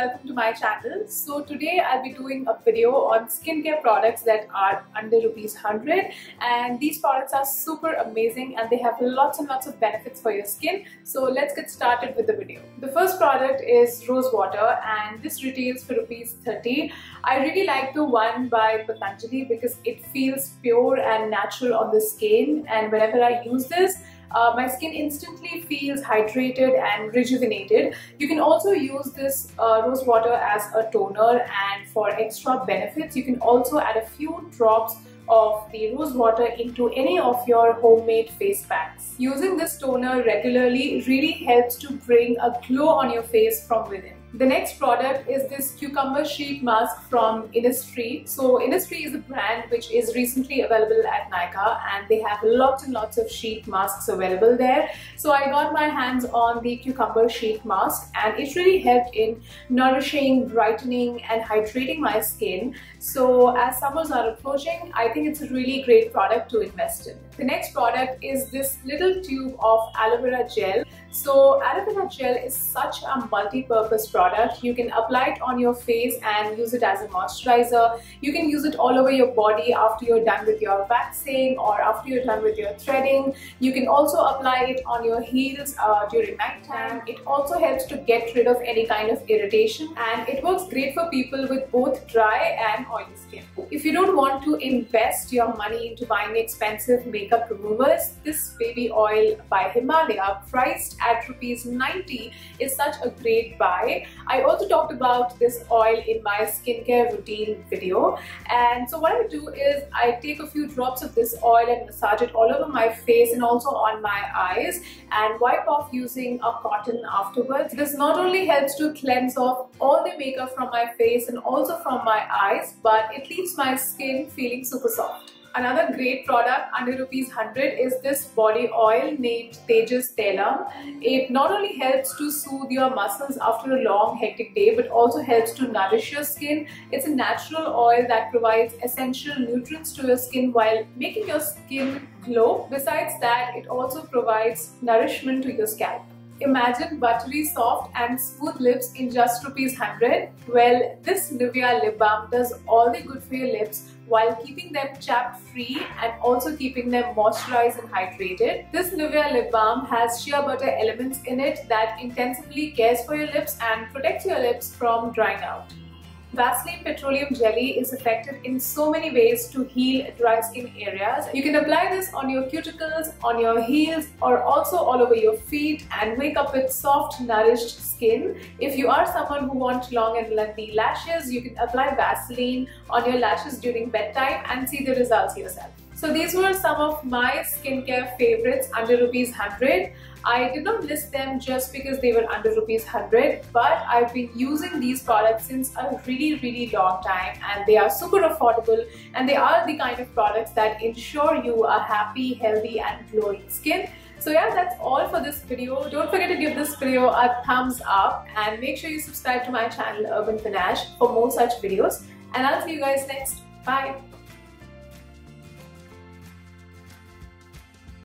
welcome to my channel. So today I'll be doing a video on skincare products that are under rupees 100 and these products are super amazing and they have lots and lots of benefits for your skin. So let's get started with the video. The first product is rose water and this retails for rupees 30. I really like the one by Patanjali because it feels pure and natural on the skin and whenever I use this uh, my skin instantly feels hydrated and rejuvenated. You can also use this uh, rose water as a toner and for extra benefits you can also add a few drops of the rose water into any of your homemade face packs. Using this toner regularly really helps to bring a glow on your face from within. The next product is this cucumber sheet mask from Innisfree. So Innisfree is a brand which is recently available at Nykaa and they have lots and lots of sheet masks available there. So I got my hands on the cucumber sheet mask and it really helped in nourishing, brightening and hydrating my skin. So as summers are approaching, I think it's a really great product to invest in. The next product is this little tube of aloe vera gel. So aloe vera gel is such a multi-purpose product. You can apply it on your face and use it as a moisturizer. You can use it all over your body after you're done with your waxing or after you're done with your threading. You can also apply it on your heels uh, during night time. It also helps to get rid of any kind of irritation and it works great for people with both dry and oily skin. If you don't want to invest your money into buying expensive makeup removers, this baby oil by Himalaya priced at rupees 90 is such a great buy. I also talked about this oil in my skincare routine video and so what I do is I take a few drops of this oil and massage it all over my face and also on my eyes and wipe off using a cotton afterwards. This not only helps to cleanse off all the makeup from my face and also from my eyes but it leaves my skin feeling super soft. Another great product under rupees 100 is this body oil named Tejas Tailam. It not only helps to soothe your muscles after a long hectic day but also helps to nourish your skin. It's a natural oil that provides essential nutrients to your skin while making your skin glow. Besides that, it also provides nourishment to your scalp. Imagine buttery soft and smooth lips in just rupees 100. Well, this Nivea lip balm does all the good for your lips while keeping them chapped free and also keeping them moisturized and hydrated. This Nivea lip balm has shea butter elements in it that intensively cares for your lips and protects your lips from drying out. Vaseline Petroleum Jelly is effective in so many ways to heal dry skin areas. You can apply this on your cuticles, on your heels or also all over your feet and wake up with soft nourished skin. If you are someone who wants long and lengthy lashes, you can apply Vaseline on your lashes during bedtime and see the results yourself. So these were some of my skincare favorites under rupees 100. I did not list them just because they were under rupees 100 but I've been using these products since a really really long time and they are super affordable and they are the kind of products that ensure you a happy, healthy and glowing skin. So yeah, that's all for this video. Don't forget to give this video a thumbs up and make sure you subscribe to my channel Urban Panache for more such videos and I'll see you guys next. Bye!